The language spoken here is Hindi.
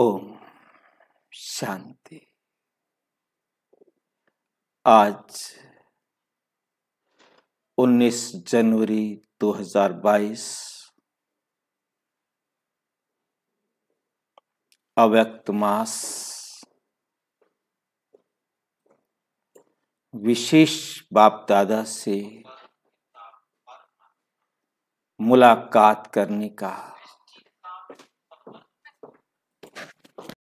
ओम शांति। आज 19 जनवरी 2022 अव्यक्त मास विशेष बाप दादा से मुलाकात करने का